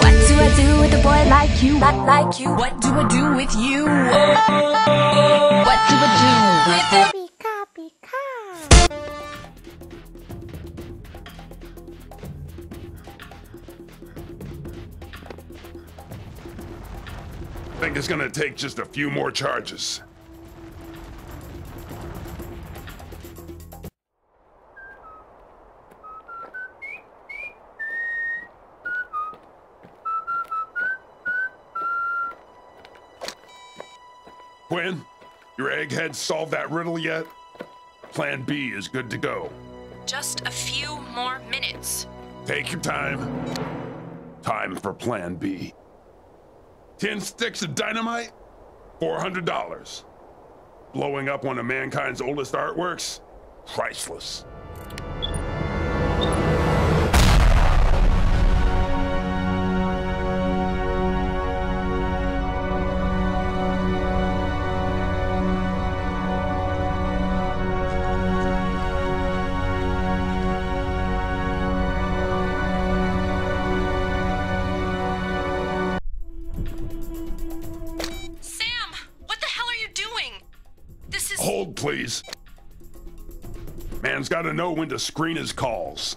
What do I do with a boy like you? Like, like you? What do I do with you? What do I do with a Pika pika. Think it's gonna take just a few more charges. Quinn, your egghead solved that riddle yet? Plan B is good to go. Just a few more minutes. Take your time. Time for Plan B. Ten sticks of dynamite, $400. Blowing up one of mankind's oldest artworks, priceless. Hold, please. Man's gotta know when to screen his calls.